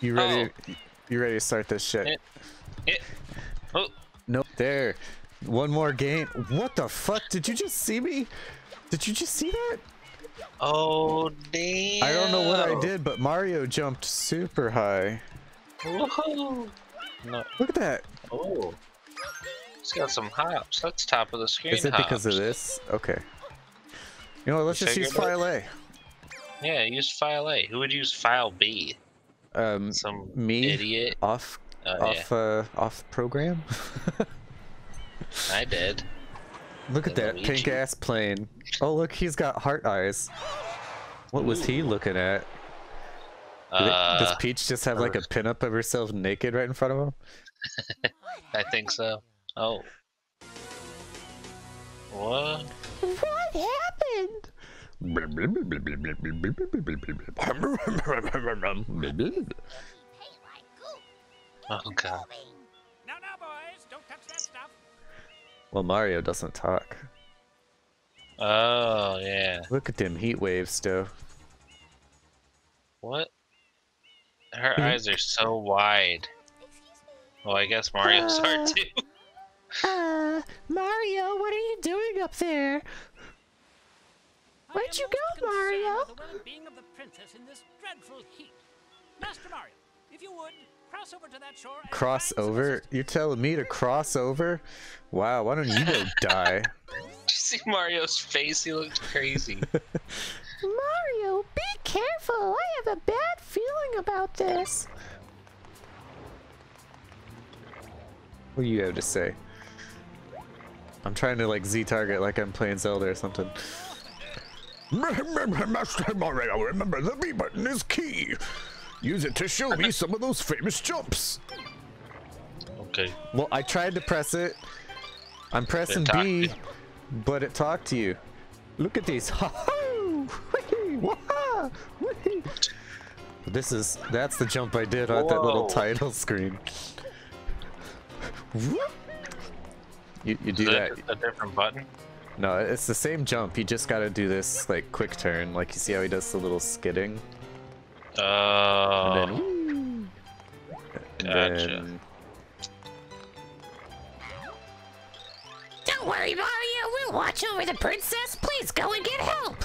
You ready? Oh. You ready to start this shit? It- it- oh. Nope. There. One more game. What the fuck? Did you just see me? Did you just see that? Oh damn! I don't know what I did, but Mario jumped super high. Woohoo! No. Look at that. Oh. It's got some hops. That's top of the screen. Is it because of this? Okay. You know what? Let's You just use figured it? file A. Yeah, use file A. Who would use file B? Um, Some me idiot. off Oh, yeah. off uh off program. I did. look at that Luigi. pink ass plane. Oh look, he's got heart eyes. What was he looking at? Did it- Does Uh, Peach just have like a pinup of herself naked right in front of him? I think so. Oh. What? What happened? Oh god. Now, now, boys, don't touch that stuff. well, Mario doesn't talk. Oh yeah. Look at them heat waves, though. What? Her eyes are so wide. Well, I guess Mario's are Uh. too. Uh, Mario, what are you doing up there? I Where'd you go, Mario? The well-being of the princess in this dreadful heat. Master Mario, if you would cross over to that shore. and Cross over? You're telling me to cross over? Wow, why don't you go die? Did you see Mario's face? He looked crazy. Mario, be careful. I have a bad feeling about this. What do you have to say? I'm trying to like Z target like I'm playing Zelda or something. Master Mario, remember the B button is key. Use it to show me some of those famous jumps. Okay. Well, I tried to press it. I'm pressing talked B, you. but it talked to you. Look at these. Ha ha! Whee! Wah! Whee! This is that's the jump I did on that little Whoa. title screen. You, you do that that. a different button? No, it's the same jump. You just gotta do this like quick turn. Like you see how he does the little skidding, Oh. and then. Oh. And Gotcha. then Don't worry, Mario. We'll watch over the princess. Please go and get help.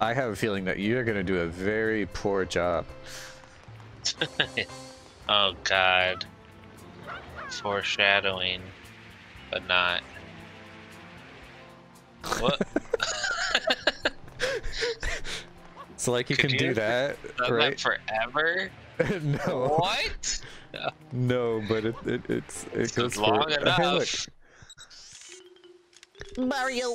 I have a feeling that you're gonna do a very poor job. oh god. Foreshadowing, but not. What? So like you Could can do that, Done right? that forever? no, What? no, but it, it it's it This goes is for long Hey, look, Mario.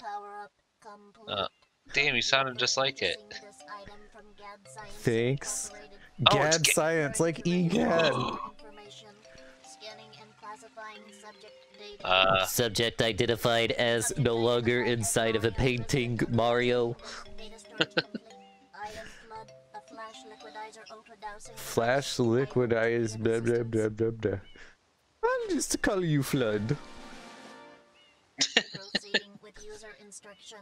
Power up complete. Uh, Damn, you sounded just like it. Using this item from Gadd Science Thanks. Incorporated. Oh, it's Gadd science like EGAD. Uh, Subject identified as no longer inside of a painting, Mario. Data storage complete. Item FLUDD. A flash liquidizer. Flash liquidize blah blah blah blah blah. I'm just to call you FLUDD. User instruction.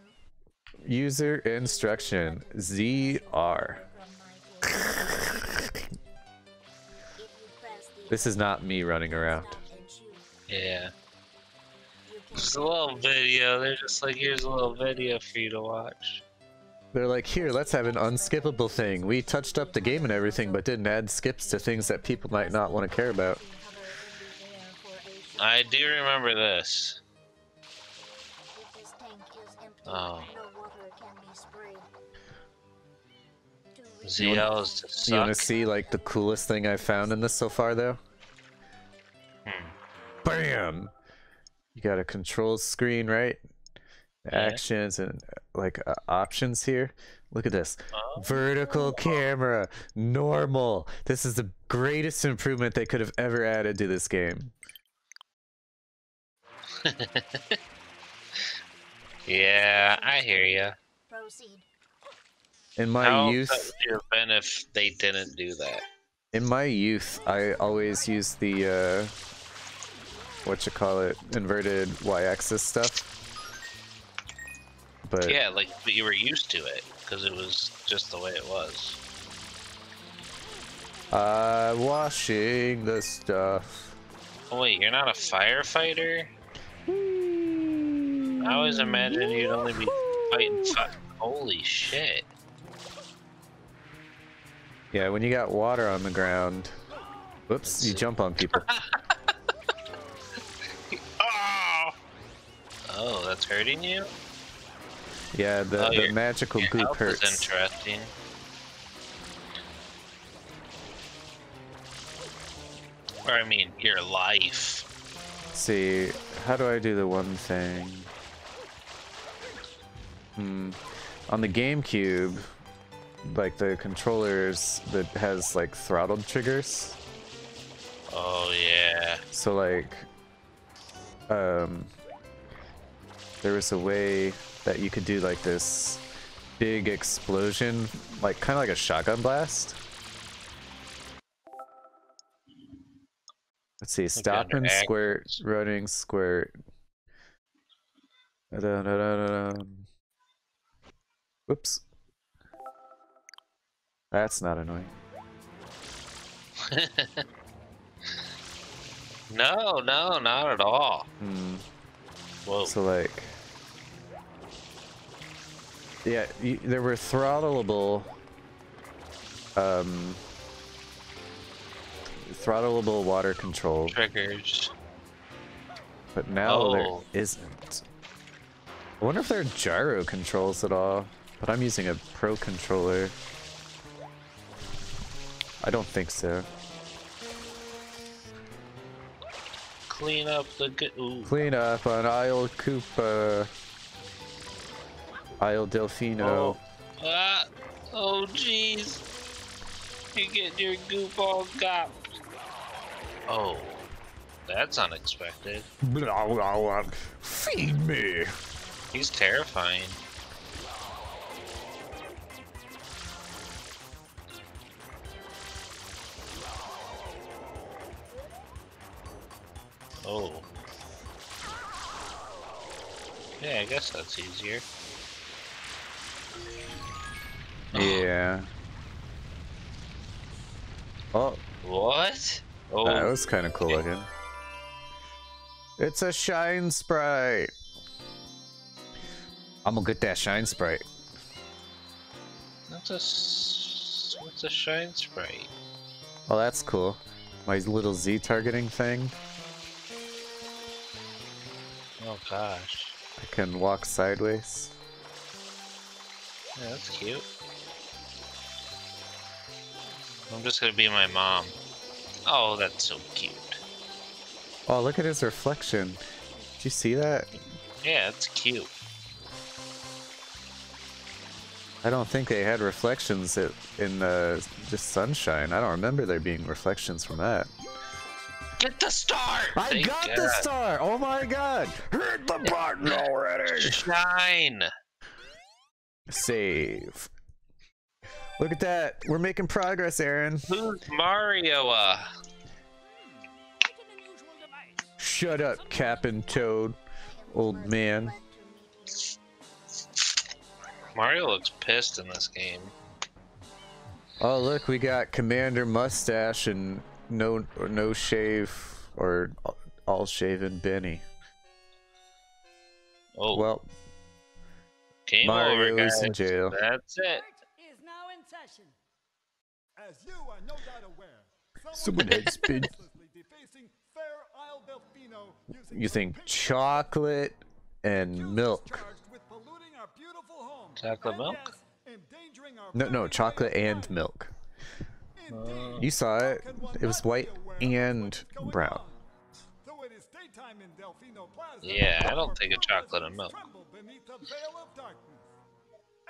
User instruction ZR. From my order. If you press the This is not me running around. stop and shoot, yeah. Just a little video. They're just like, here's a little video for you to watch. They're like, here, let's have an unskippable thing. We touched up the game and everything, but didn't add skips to things that people might not want to care about. hover in the air for a short I do remember this. If this tank is empty, Oh. no water can be sprayed. To reach ZL is to You want to see like the coolest thing I've found in this so far, though? Hmm. Bam! You got a control screen, right? Yeah. Actions and uh, like uh, options here. Look at this. Oh. Vertical camera, normal. This is the greatest improvement they could have ever added to this game. Yeah, I hear ya. proceed. In my How youth, upset would you have been if they didn't do that? in my youth, I always used the uh, what you call it, inverted y-axis stuff. But Yeah, like but you were used to it. because it was just the way it was. Uh, washing the stuff. Oh wait, you're not a firefighter? I always imagined you'd only be fighting fi- Holy shit. Yeah, when you got water on the ground. Whoops, you jump on people. Oh! Oh, that's hurting you? Yeah, the, Oh, the your- magical Your goop hurts. interesting. Or I mean, your life. see, how do I do the one thing? Hmm. On the GameCube, like the controllers that has like throttled triggers. Oh yeah. So like, um, there was a way that you could do like this big explosion, like kind of like a shotgun blast. Let's see, stop and under squirt, running, squirt. Da-da-da-da-da-da. Whoops. That's not annoying. no, no, not at all. Hmm. Whoa. So like, yeah, you, there were throttleable, um, throttleable water control, Triggers. but now there Oh. isn't. I wonder if there are gyro controls at all, but I'm using a pro controller. I don't think so. Clean up the good. Ooh. Clean up on Isle Koopa. Isle Delfino. Oh. Ah. Oh jeez. You get your goop all got. Oh. That's unexpected. Blah, blah, blah. Feed me. He's terrifying. Oh. Yeah, I guess that's easier. Yeah. Oh, What? Oh, that was kind of cool looking. It's a shine sprite. I'm gonna get that shine sprite. that's a s- what's a shine sprite? Oh, that's cool. My little Z targeting thing. Gosh, I can walk sideways. yeah, that's cute. I'm just gonna be my mom. Oh, that's so cute. Oh, look at his reflection. Did you see that? Yeah, that's cute. I don't think they had reflections in uh, just sunshine. I don't remember there being reflections from that. Get the star! I Thank got the star! Oh my god! Hit the button already! Shine! Save. Look at that. We're making progress, Aaron. Who's Mario? Uh? Unusual device. Shut up, Cap and Toad, old man. Mario looks pissed in this game. Oh, look, we got Commander Mustache and no no shave or all shaven Benny. Oh, Well, game over, guys. is in jail. That's it. Court now in session. As you are no doubt aware, Someone has been- defacing fair Isle Delfino using you think chocolate and milk? with our home Chocolate and milk? yes, our No, no, chocolate way of and life. milk. Indeed, You saw it. It was white and what is going brown. on? Though it is daytime in Delfino Plaza, Yeah, I don't our think a chocolate and milk. tremble beneath a veil of darkness.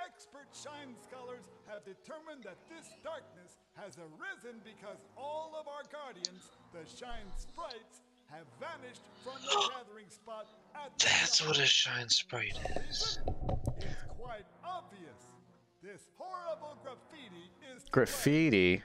Expert shine scholars have determined that this darkness has arisen because all of our guardians, the shine sprites, have vanished from the gathering spot at the That's what a shine. shine sprite is. It's quite obvious. This horrible graffiti is to Graffiti?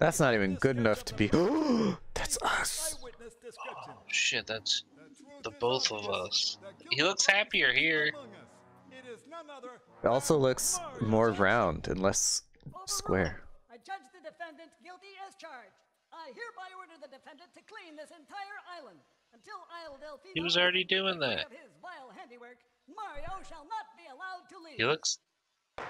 That's not even good enough to be. That's us. Eyewitness description. Shit, that's The truth the is both of us. He looks happier here. among us. It is not none other. It also looks more round and less square. I judge the defendant guilty as charged. I hereby order the defendant to clean this entire island. Until Isle Delfino He was already doing that. His vile handiwork, Mario shall not be allowed to leave. He looks Well,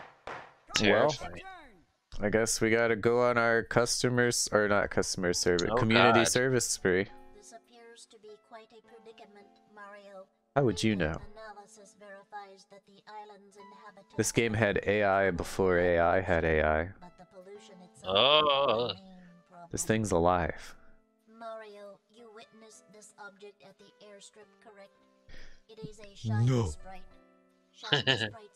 terrifying. Adjourned. I guess we gotta go on our customers or not customer service, Oh, community God. service spree. This appears to be quite a predicament, Mario. How would you know? That the island's inhabitants This game had AI before AI had AI. but the pollution itself Oh. is the main problem. This thing's alive. Mario, you witnessed this object at the airstrip, correct? It is a shiny sprite.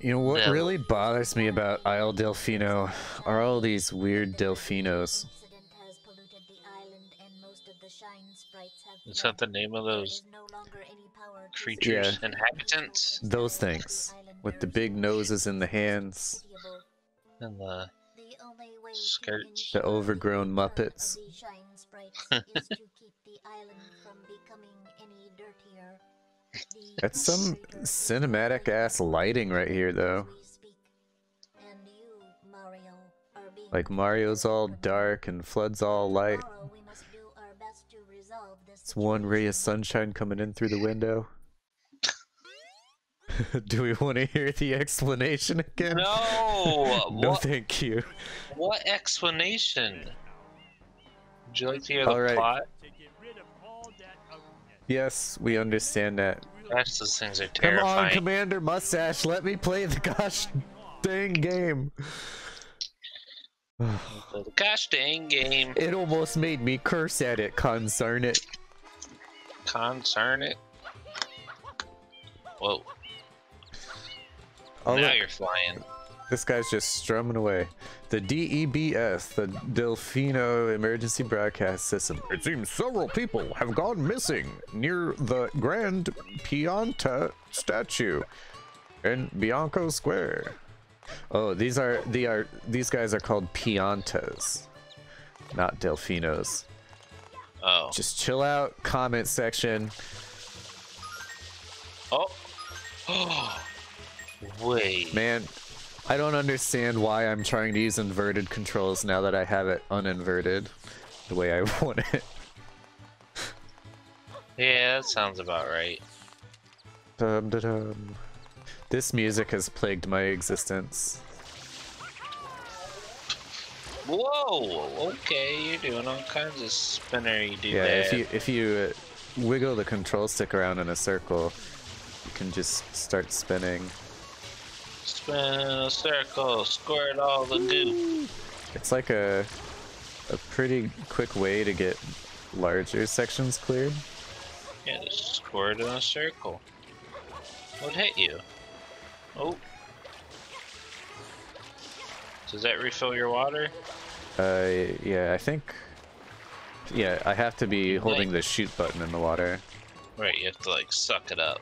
You know what Yeah. really bothers me about Isle Delfino are all these weird Delfinos. Incident has polluted the island and most of the shine sprites have Is that the name of those is no longer any power to creatures, Yeah. inhabitants, Those things. With the big noses and the hands. And the The only way Skirts. The overgrown Muppets. That's some cinematic ass lighting right here, though. as we speak. And you, Mario, are being Like Mario's all dark and FLUDD's all light. Tomorrow we must do our best to resolve this It's one ray of sunshine coming in through the window. Do we want to hear the explanation again? no. No, what, thank you. what explanation? Would you like to hear the All right. plot? Yes, we understand that. Gosh, those things are Come on. Commander Mustache, let me play the gosh dang game. The gosh dang game. It almost made me curse at it, concern it. Concern it. Whoa. Oh, now look, you're flying. This guy's just strumming away. The DEBS, the Delfino Emergency Broadcast System. It seems several people have gone missing near the Grand Pianta statue in Bianco Square. Oh, these are the are these guys are called Piantas, not Delfinos. Oh. Just chill out, comment section. Oh. Oh. Wait. Man, I don't understand why I'm trying to use inverted controls now that I have it uninverted the way I want it. Yeah, that sounds about right. Dum, da, dum. This music has plagued my existence. Whoa. Okay, you're doing all kinds of spinnery do Yeah, that. if you if you uh, wiggle the control stick around in a circle, you can just start spinning. Spin a circle, squirt all the goo. It's like a a pretty quick way to get larger sections cleared. Yeah, just squirt in a circle. What hit you? Oh. Does that refill your water? Uh, yeah, I think. Yeah, I have to be holding Like- the shoot button in the water. Right, you have to like suck it up.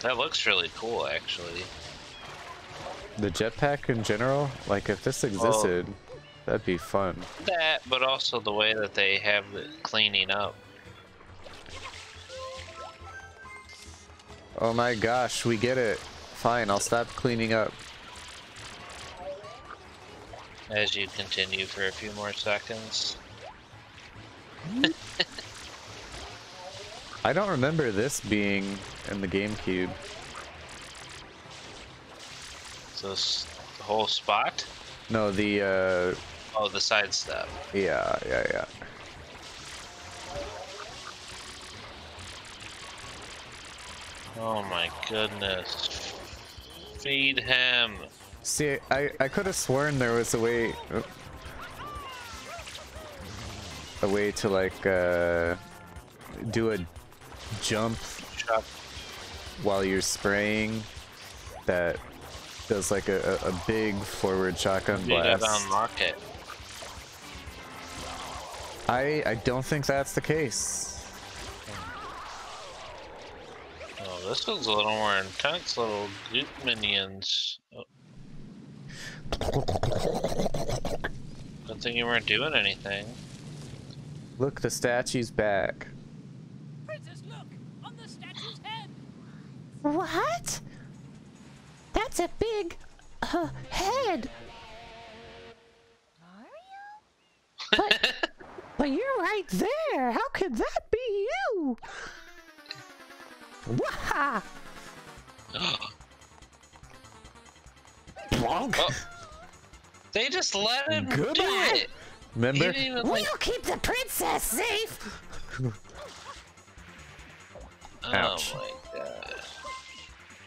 That looks really cool, actually. The jetpack in general, like if this existed, that'd be fun. That, but also the way that they have it cleaning up. Oh my gosh, we get it. Fine, I'll stop cleaning up. As you continue for a few more seconds. I don't remember this being in the GameCube. So the whole spot? No, the uh, Oh, the side step. yeah, yeah, yeah. Oh my goodness. Feed him. See, I I could have sworn there was a way, a way to like uh, do a jump while you're spraying that does like a, a, a big forward shotgun blast. unlock it. I I don't think that's the case. Oh, this one's a little more intense, little goop minions. Oh. Good thing you weren't doing anything. Look, the statue's back. Princess, look! On the statue's head! What? That's a big uh, head. But, but you're right there. How could that be you? Wah! Oh. They just let him do it. Remember? didn't even like. We'll keep the princess safe. Ouch. Oh my god.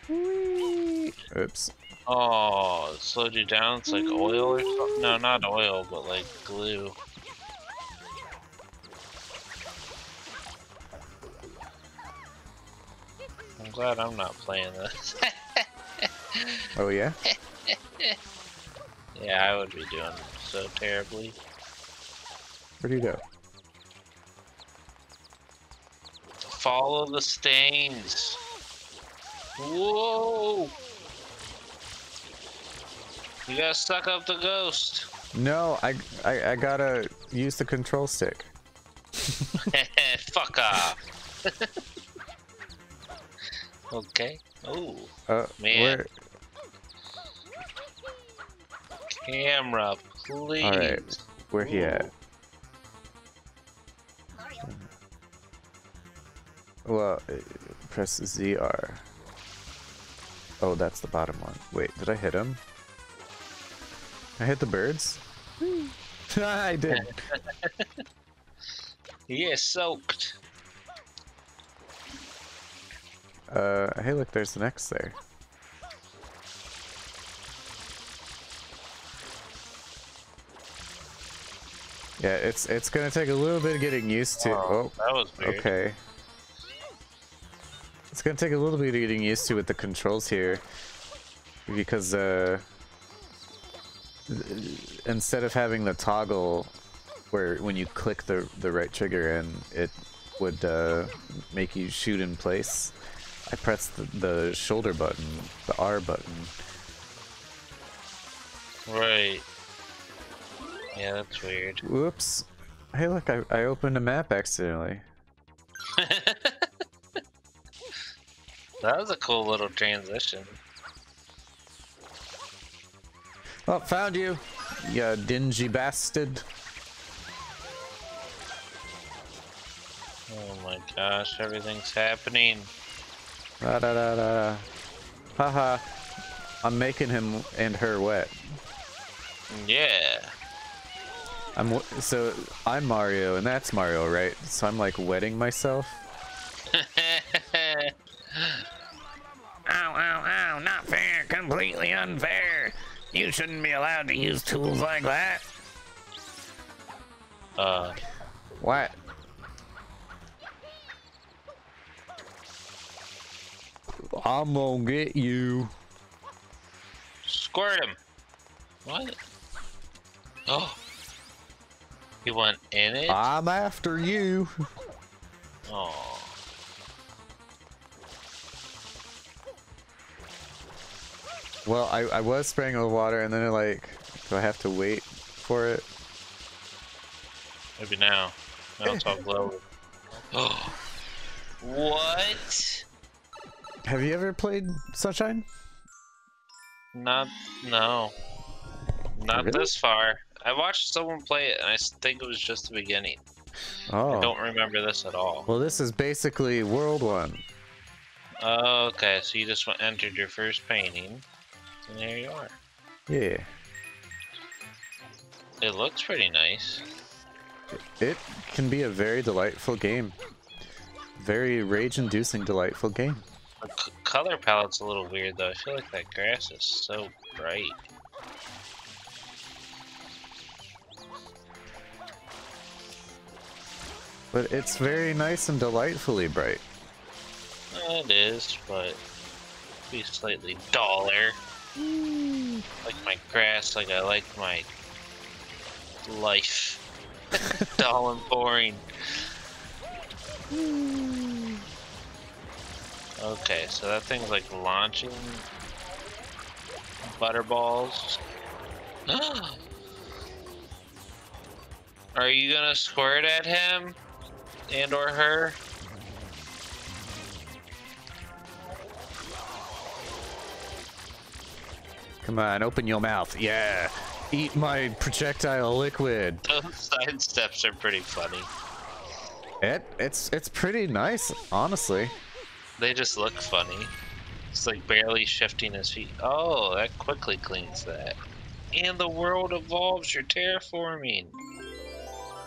Whee! Oops. Oh, it slowed you down. It's like oil or something. No, not oil, but like glue. I'm glad I'm not playing this. Oh yeah? yeah, I would be doing so terribly. Where'd you go? Follow the stains. Whoa! You gotta suck up the ghost. No, I, I I gotta use the control stick. Fuck off. okay. Oh, Uh, Man. where? camera, please. All right, where he at? Well, press ZR. Oh, that's the bottom one. Wait, did I hit him? I hit the birds? I did. He is soaked. Uh, hey, look, there's the next there. Yeah, it's it's gonna take a little bit of getting used to. Oh, Oh, that was weird. okay. It's gonna take a little bit of getting used to with the controls here, because uh, instead of having the toggle where when you click the the right trigger and it would uh, make you shoot in place. I pressed the, the shoulder button, the R button. Right. Yeah, that's weird. Whoops. Hey, look, I, I opened a map accidentally. That was a cool little transition. Oh, found you, you dingy bastard. Oh my gosh, everything's happening. Da da da da. Haha. I'm making him and her wet. Yeah. I'm w- so I'm Mario and that's Mario, right? So I'm like wetting myself. unfair. You shouldn't be allowed to use tools like that. uh, What? I'm gonna get you. squirt him. What? Oh. He went in it? I'm after you. Oh. Well, I, I was spraying with water and then it like, do I have to wait for it? Maybe now. Now it's all glowing. Oh. What? Have you ever played Sunshine? Not, no. Not Really? this far. I watched someone play it and I think it was just the beginning. Oh. I don't remember this at all. Well, this is basically World One. Oh, okay, so you just went, entered your first painting, and there you are. Yeah. It looks pretty nice. It can be a very delightful game. Very rage-inducing, delightful game. The c- color palette's a little weird though. I feel like that grass is so bright. But it's very nice and delightfully bright. It is, but be slightly duller. Like my grass, like I like my life. Dull and boring. Okay, so that thing's like launching butterballs. Are you gonna squirt at him? And or her? Come on, open your mouth. Yeah. Eat my projectile liquid. Those side steps are pretty funny. It it's it's pretty nice, honestly. They just look funny. It's like barely shifting his feet. Oh, that quickly cleans that. And the world evolves, you're terraforming.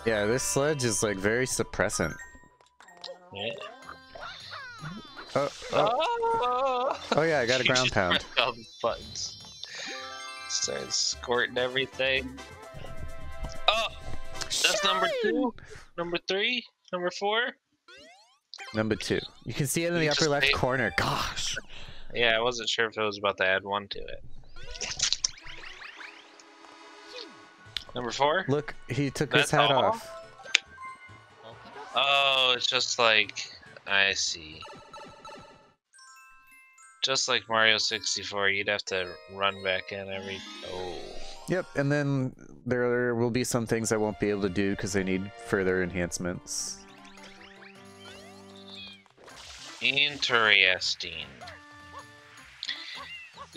Yeah, this sledge is like very suppressant. Yeah. Oh, oh, Oh, oh yeah, I got a ground pound. all the buttons. Started squirting everything. Oh, that's number two, number three, number four. Number two. You can see it in the You upper left made- corner. Gosh. Yeah, I wasn't sure if I was about to add one to it. Number four? Look, he took his hat all? off. Oh, it's just like I see. Just like Mario 64, you'd have to run back in every. Oh, Yep, and then there will be some things I won't be able to do because they need further enhancements. interesting.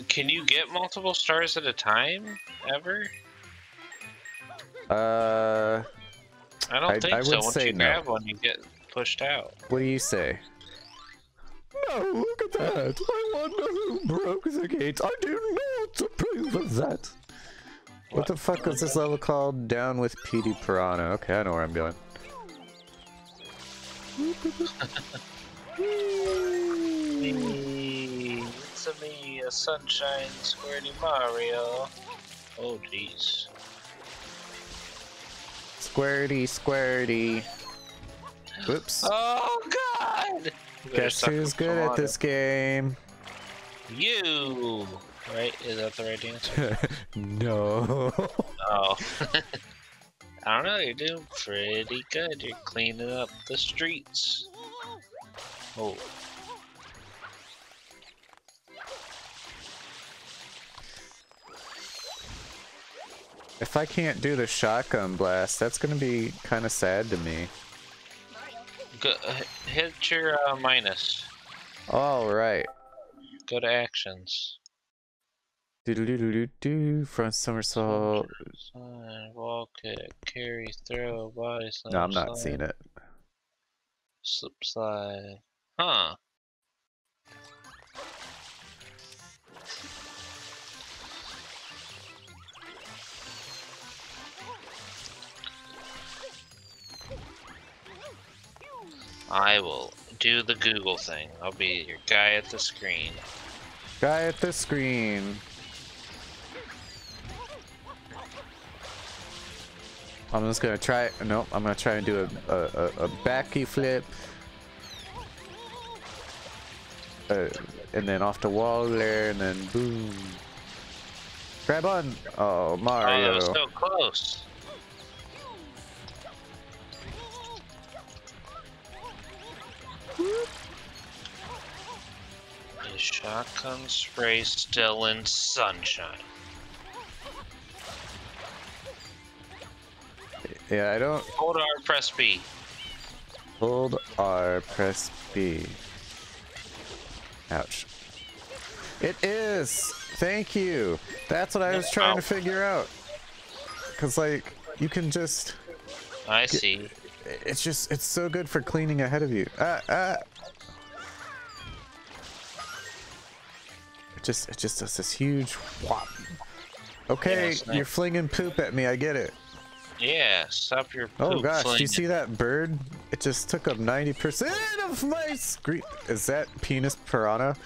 Can you get multiple stars at a time ever? Uh, I don't I- think I so. Once you no. grab one, you get pushed out. what do you say? No, look at that. I wonder who broke the gate. I do not approve of that. What the fuck was this level called? Down with Petey Piranha. Okay, I know where I'm going. Me, it's a me, a sunshine squirty Mario. Oh jeez. Squirty, squirty. Whoops. Oh god! You better Guess who's good at this game? You! Right? Is that the right answer? no. oh. I don't know, you're doing pretty good. You're cleaning up the streets. Oh. If I can't do the shotgun blast, that's gonna be kind of sad to me. Go, hit your uh, minus. All right. Go to actions. Do do do do do do. Front somersault. Wall kick, carry, throw, body slam. No, I'm not slide, seeing it. Slip slide. Huh. I will do the Google thing. I'll be your guy at the screen. Guy at the screen. I'm just gonna try. Nope, I'm gonna try and do a a, a, backy flip. Uh, and then off the wall there, and then boom. Grab on. Oh, Oh, that Mario. was so close. Shotgun spray still in sunshine? yeah, I don't Hold R, press B. hold R, press B. Ouch. It is. Thank you. That's what I was trying to figure out. Cause like you can just. I see. It's just it's so good for cleaning ahead of you. Ah ah. Just it just does this huge whop. Okay, it's you're flinging poop at me. I get it. Yeah, stop your Oh gosh, do you see that bird? It just took up 90% of my screen. Is that penis piranha?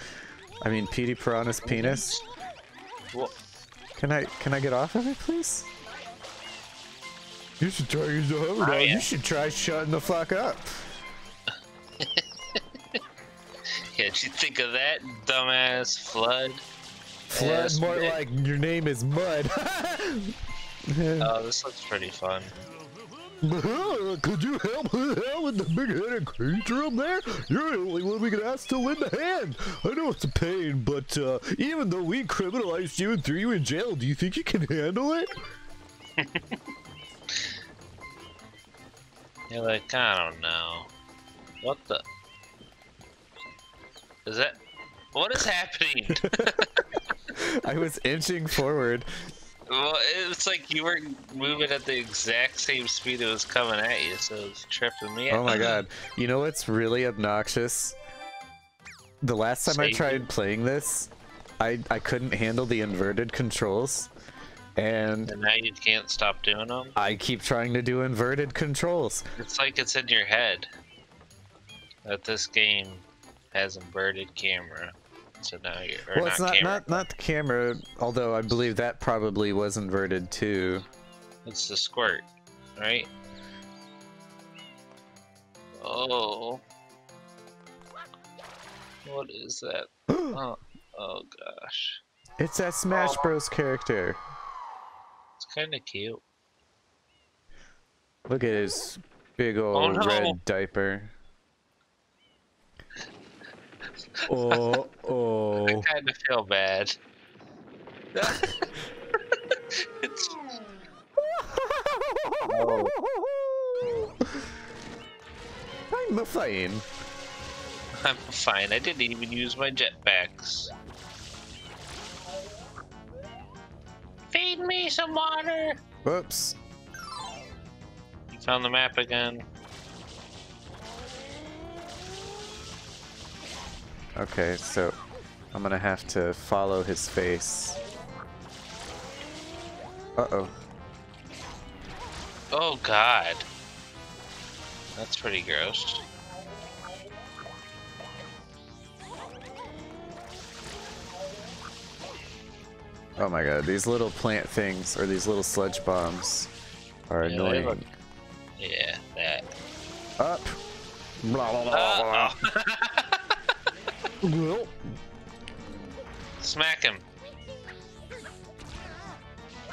I mean, Petey Piranha's penis. Wha- Can I can I get off of it, please? You should try using the hover Oh, dog. You should try shutting the fuck up. Did you think of that, dumbass FLUDD? FLUDD Yes, more man. like your name is Mud. Oh, this looks pretty fun. Could you help out with the big-headed creature up there? You're the only one we can ask to lend a hand. I know it's a pain, but uh, even though we criminalized you and threw you in jail, do you think you can handle it? You're like, I don't know. What the? Is that? What is happening? I was inching forward. well, it's like you were moving at the exact same speed it was coming at you, so it's tripping me out. Oh my god. You know what's really obnoxious? The last time I tried playing this, I, I couldn't handle the inverted controls. And And now you can't stop doing them. I keep trying to do inverted controls. It's like it's in your head that this game has inverted camera. So now you're well, it's not, not not the camera, although I believe that probably was inverted too. It's the squirt, right? Oh. What is that? oh, oh gosh. It's that Smash oh. Bros character. It's kind of cute. Look at his big oh, old no. red diaper. Oh, oh. I kind of feel bad. it's, I'm fine. I'm fine. I didn't even use my jetpacks. Feed me some water. Whoops. You found the map again. Okay, so I'm gonna have to follow his face. Uh-oh. Oh god. That's pretty gross. Oh my god, these little plant things, or these little sludge bombs, are Yeah, annoying. Yeah, that. Up! Blah, blah, blah, Uh, blah. smack him.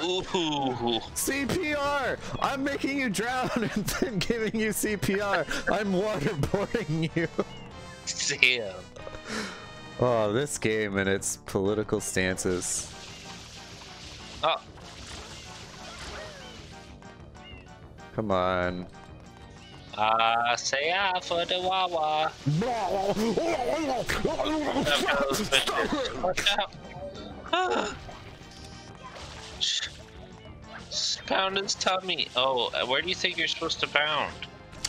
Ooh. CPR! I'm making you drown and then giving you CPR. I'm waterboarding you. Damn. Oh, this game and its political stances. Oh, Come on. Uh, say ah for the Wawa. Pound his tummy. Oh, where do you think you're supposed to pound?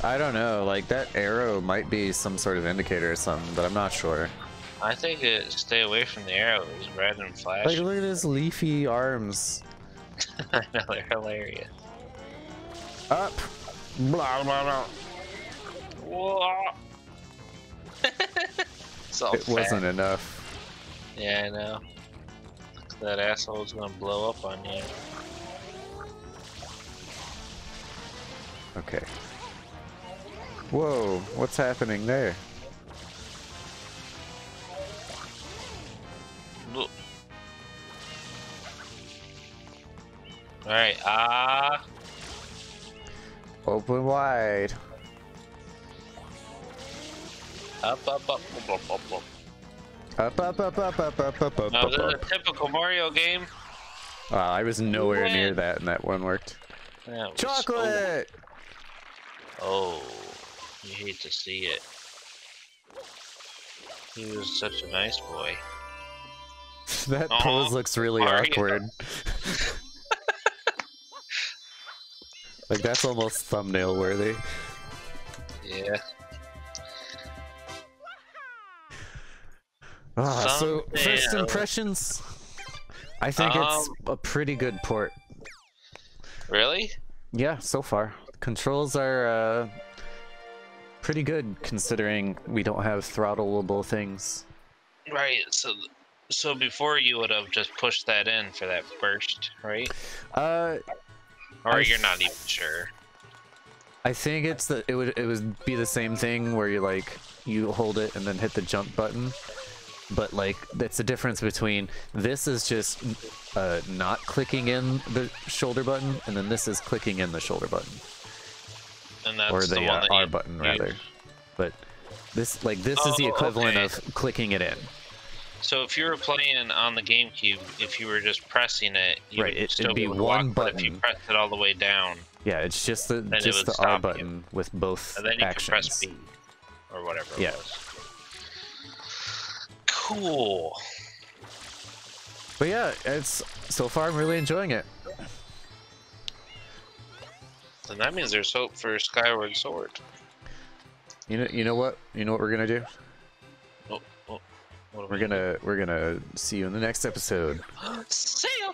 I don't know, like that arrow might be some sort of indicator or something, but I'm not sure. I think it stay away from the arrows rather than Like, look at his leafy arms. I know they're hilarious. Up! Blah, blah, blah. Whoa. it's all It fat. wasn't enough. Yeah, I know. That asshole's gonna blow up on you. Okay. Whoa, what's happening there? Look. Alright, ah. Open wide. Up, up, up, up, up, up, up. Up, up, up, up, up, up, up, up, this is a up. typical Mario game. Wow, I was nowhere near that and that one worked. Was- Chocolate! Oh, you hate to see it. He was such a nice boy. that Aw, pose looks really Mario. awkward. Like, that's almost thumbnail worthy. Yeah. Ah, so, first impressions? I think it's Um, a pretty good port. Really? Yeah, so far. Controls are uh, pretty good considering we don't have throttleable things. Right. So, so before you would have just pushed that in for that burst, right? Uh, Or I you're not even sure. I think it's the it would it would be the same thing where you like you hold it and then hit the jump button, but like that's the difference between this is just uh, not clicking in the shoulder button and then this is clicking in the shoulder button And that's or the, the, one uh, that R button rather. But this like this is the Oh, equivalent okay. of clicking it in. So if you were playing on the GameCube, if you were just pressing it, you Right, would it- still it'd be one walk, But if you press it all the way down, Yeah, it's just the just the R stop you. button with both And then you actions. can press B or whatever it Yeah. was. Cool. But yeah, it's so far I'm really enjoying it. Then that means there's hope for Skyward Sword. You know, you know what? You know what we're gonna do? We're gonna we're gonna see you in the next episode. See ya.